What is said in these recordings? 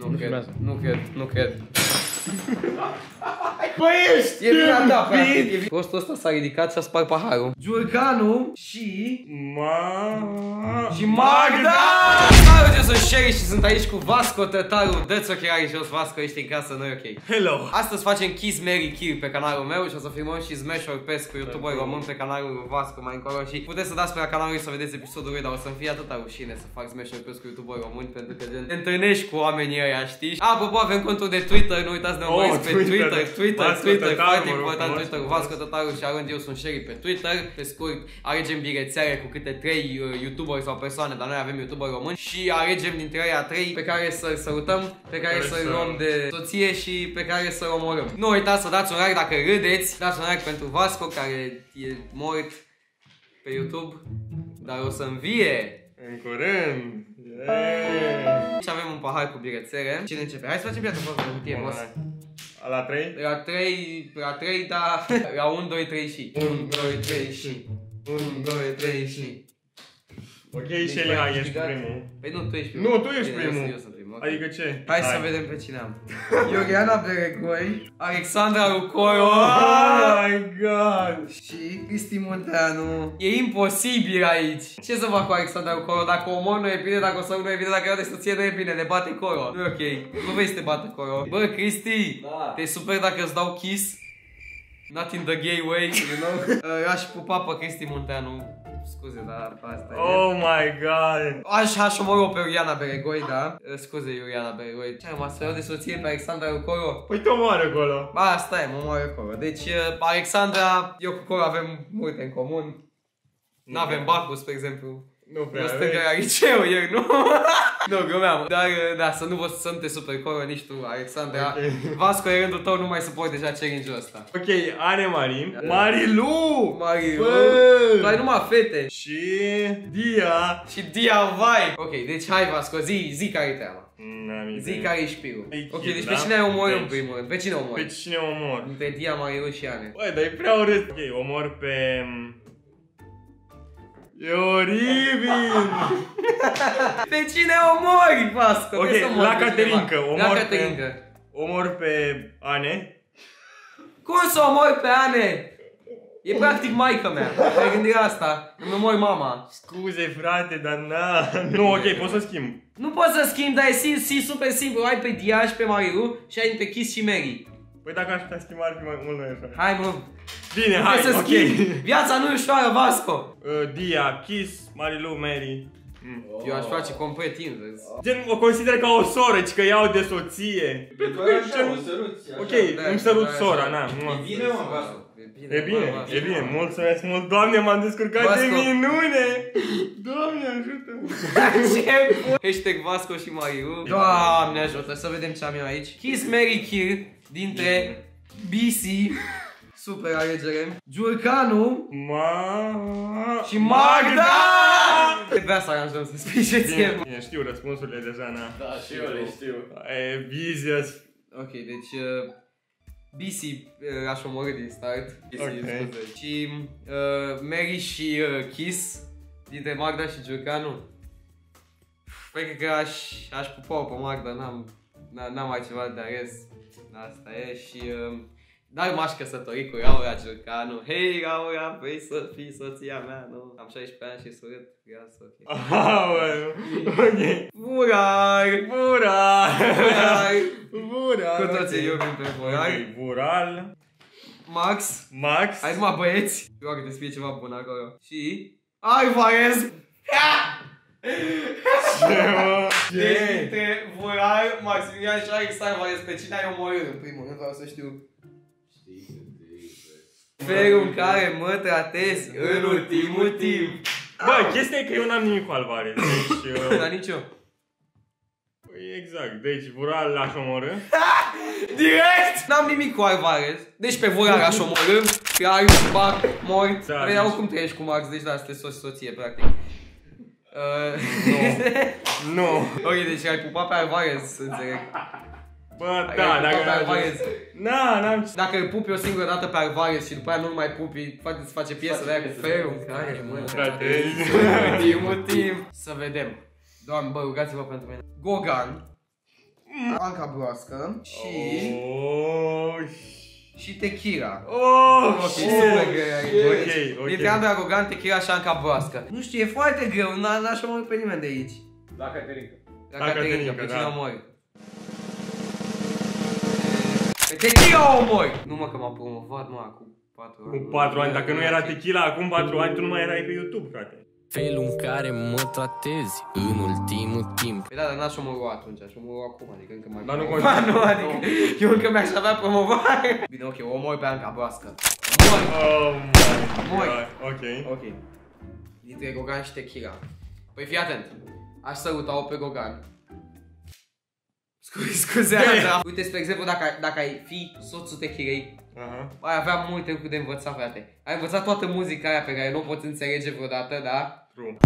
Nu Nu cred, filmează. nu cred, nu cred. Băi, ești E vina ta, frate. E vina- Prostul ăsta s-a ridicat și a spart paharul. Giurcanu și... Ma... Și Magda! Salut, eu sunt Sherry și sunt aici cu Vasco Tătaru. Dă-ți ochelarii jos, Vasco, ești în casă, nu e ok. Hello! Astăzi facem Kiss, Mary, Kill pe canalul meu și o să filmăm și Smash or Pass cu youtuber român pe canalul lui Vasco mai încolo și puteți să dați pe la canalul lui să vedeți episodul lui, dar o să-mi fie atâta rușine să fac Smash or Pass cu youtuber român pentru că gen, te întâlnești cu oamenii ăia, știi? Apropo, avem contul de Twitter, nu uitați să ne Oh, urmăriți pe Twitter. Twitter, Twitter, Vasco Twitter, Tătaru, foarte mă rog important frumos. Twitter, Vasco Tătaru și Arând, eu sunt Sherry pe Twitter, pe scurt, alegem birețele cu câte 3 uh, youtuberi sau persoane, dar noi avem youtuberi români și alegem dintre aia 3 pe care să sărutăm, pe care Care să-i să- luăm de soție și pe care să omorâm. Nu uitați să dați un like dacă râdeți, dați un like pentru Vasco care e mort pe YouTube, dar o să învie. În curând! Yeah. Și avem un pahar cu birețele. Cine începe? Hai să facem viața pe cutie, boss. La 3? La 3, la 3, da, la 1, 2, 3 și 1, 2, 3 și 1, 2, 3 și Ok, Deci, Shelly, mai hai, ești câștigat. primul. Păi nu, tu ești primul Nu, tu ești Bine, eu primul. sunt- Eu sunt primul, ok. Adică ce? Hai, să vedem pe cine am. Ioriana Beregoi, Alexandra Lucoro Oh my god! și Cristi Munteanu. E imposibil aici. Ce să fac cu Alexandra Lucoro? Dacă o omor nu e bine, dacă o să nu e bine, dacă iau de soție nu e bine, ne bate coro. Nu e ok. Nu vrei să te bată coro. Bă, Cristi, Da. te super dacă îți dau kiss? Not in the gay way, you know? uh, aș pupa pe Cristi Munteanu. Scuze, dar asta e. Oh my god! Aș, aș omorâ pe Iuliana Beregoi, da? Uh, Scuze, Iuliana Beregoi. Ce am rămas să iau de soție pe Alexandra Lucoro? Păi te omoară acolo! Ba, asta e, mă moare acolo. Deci, uh, Alexandra, eu cu Coro avem multe în comun. N-avem Bacus, spre exemplu. Nu prea Eu stâng aveți. la liceu ieri, nu? nu, glumeam. Dar, uh, da, să nu vă să nu te super Coro, nici tu, Alexandra. Ok. Vasco, e rândul tău, nu mai suport deja challenge-ul ăsta. Ok, Ane Mari, Marilu! Mariu, Bă! tu ai numai fete. Și Dia. Și Dia Vai. Ok, deci hai Vasco, zi, zi care e treaba. N-am Zi idee. care e șpirul. Ei, Ok, Kid, deci da? pe cine ai omorât în Deci- primul rând? Pe cine omori? Pe cine omor? Între Dia, Mariu și Ane. Băi, dar e prea urât. Ok, omor pe... E oribil! Pe cine omori, Vasco? Ok, Trebuie să omori la pe Caterinca, cineva. omor La pe- Caterinca. Omor pe Ane. Cum să omori pe Ane? E practic maica mea. Te-ai gândit la asta? Îmi omori mama. Scuze, frate, dar na... Nu, ok, pot să schimb. Nu poți să schimbi, dar e si, si super simplu. Ai pe Diaș și pe Mariu și ai între Kiss și Mary. Păi dacă aș putea schimba ar fi mai mult mai ușor. Hai, mă. Bine, hai, Hai să ok. schimbi. Viața nu e ușoară, Vasco. Uh, Dia, Kiss, Marilu, Mary. Mm. Eu aș face complet invers. Gen, o consider ca o soră, ci că iau de soție. Ok, Da, îmi sărut da, sora, așa. na. E mă. bine, mă, Vasco. E bine, E bine, mă, Vasco. e bine, mulțumesc mult, Doamne, m-am descurcat de Vasco. minune! Doamne, ajută Ce pu- Hashtag Vasco și Mariu Doamne ajută, să vedem ce am eu aici Kiss, Mary, Kill Dintre BC Super alegere Giurcanu Ma... Și Magda Trebuia să aranjăm să spui ce ție Bine, bine, știu răspunsurile deja, na. Da, și eu le știu. E business. Ok, deci uh, BC uh, aș omorâ din start BC, Ok. scuze. Și uh, Mary și uh, Kiss Dintre Magda și Giurcanu Păi cred că aș, aș pupa pe Magda, n-am, n- n-am mai ceva de ales Asta e și... Uh, dar m-aș căsători cu Laura Giurcanu Hei Laura, vrei să fii soția mea? Nu, am 16 ani și surât, vreau să fie Aoleu, ok. Burar! Bural! Burar! Bural! Cu toții ok. iubim pe Burar Ok, Bural. Max Max. Hai numai băieți Roagă te spie ceva bun acolo Și Alvarez Ce, mă? Deci Ce? dintre Vural, Maximilian și Alex Alvarez Pe cine ai omorât în primul rând Vreau să știu Felul în care mă tratezi în ultimul timp Bă, chestia e că eu n-am nimic cu Alvarez, deci... uh, Dar nici eu Păi exact, deci Bural l-aș omorâ. Direct! N-am nimic cu Alvarez Deci pe Vural aș omorâ Clar, bac, mort Da, Păi deci- oricum trăiești cu Max Deci da, sunteți soț soție practic Uh, Nu. ok, deci ai pupat pe Alvarez, să înțeleg. Bă, Ai da, pupat dacă pe Alvarez. Na, n-am ce... Dacă îl pupi o singură dată pe Alvarez și după aia nu-l mai pupi, poate să face piesă de aia cu felul în care mă Frate. Ultimul timp. Să vedem. Doamne, bă, rugați-vă pentru mine. Gogan Anca broască și... Oh, și tequila. oh, Ok, super greu aici. Ok, Dintre ok. Andrei Agogan, tequila și Anca broască. Nu știu, e foarte greu, n- n-aș omori pe nimeni de aici. La Caterinca. La La Caterinca, Caterinca, pe cine da. omori? Tequila omori! Nu mă că m-am promovat, nu, acum 4 ani. Cu 4 ani, dacă nu era tequila, acum 4 ani tu nu mai erai pe YouTube, frate. Felul în care mă tratezi în ultimul timp Păi da, dar n-aș omorâ atunci, aș omorâ acum, adică încă mai Dar nu promovat, contează. nu, adică eu încă mi-aș avea promovare. Bine, ok, o omori pe Anca broască. Omori! Oh my Moi. god, ok. Ok. Dintre Gogan și Tequila. Păi fii atent. Aș săruta-o pe Gogan. Scuze, scuze, Andra. Uite, spre exemplu, dacă, dacă ai fi soțul Tequilei, Aha. ai avea multe lucruri de învățat, frate. Ai învățat toată muzica aia pe care nu o poți înțelege vreodată, da? True.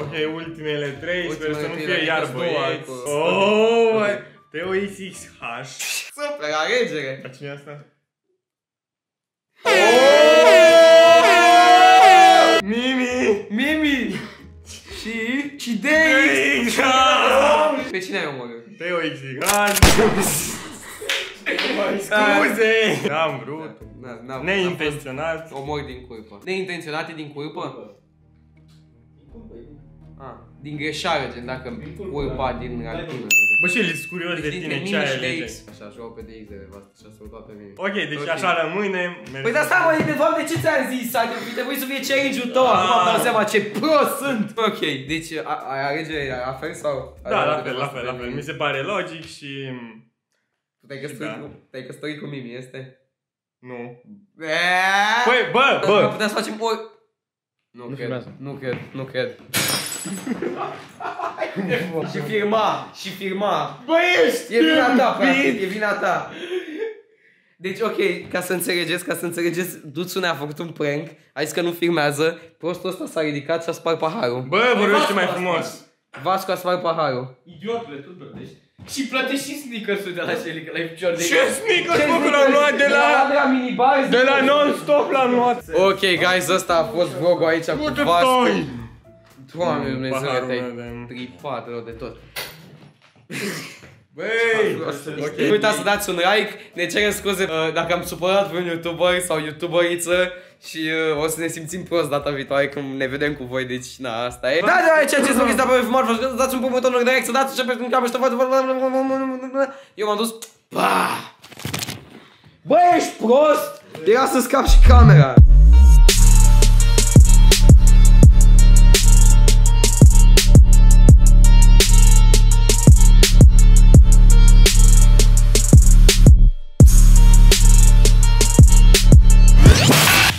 Ok, ultimele trei, sper Ultimele să nu trei, fie dar iar câteți două băieți. alcool. Oh, Ok. my. Teo XXH. Super, alegere. Dar cine e asta? Mimi! Mimi! Și... Și Dei! XXH! Pe cine ai omorât? Teo XXH! Scuze! N-am vrut. Na, na, Neintenționat. Omor din curpă. Neintenționate din curpă? Ah, din greșeală, gen dacă curpa din rantină. Bă, și ești curios de Deci dintre tine mine ce ai și de alege. X. Așa, joc pe DX de nevastă și așa toată mine. Ok, deci Ok. așa rămâne. mersi. Păi dar stai mă, de fapt de ce ți-am zis? Adică trebuie să fie challenge-ul tău, acum Ah. îmi dau seama ce prost sunt! Ok, deci a- ai alege la fel sau? ai Da, la alege fel, la nevastă fel, de la fel. mine? Mi se pare logic și... Tu te-ai căsătorit, Da. cu, te-ai căsătorit cu Mimi, este? Nu. Eee? Păi, bă, Dar bă! Putem să facem ori... Nu, cred, filmează. nu cred, nu cred. și firma, și firma. Bă, ești E vina ta, frate, stupid! e vina ta. Deci, ok, ca să înțelegeți, ca să înțelegeți, Duțu ne-a făcut un prank, a zis că nu filmează, prostul ăsta s-a ridicat și a spart paharul. Bă, vorbește mai frumos. Vasco a spart paharul. Idiotule, tu plătești. Și plătești și sneakers-ul de la Shelly, că l-ai picior de Ce sneakers, bă, că l-am luat de la... De la minibar. De la non-stop l-am luat. Ok, guys, ăsta a fost vlogul aici cu Uite, Vasco. toi! Doamne Dumnezeu, Paharul te-ai meu de- tripat rău de tot. Băi! Ok. Nu uitați să dați un like, ne cerem scuze uh, dacă am supărat vreun youtuber sau youtuberiță și uh, o să ne simțim prost data viitoare când ne vedem cu voi, deci na, asta e. Da, da, aici ce să fiți pe frumos, vă dați un punct butonul de like, să dați ce pe un cap și Eu m-am dus. Pa! Bă, ești prost? Era să scap și camera.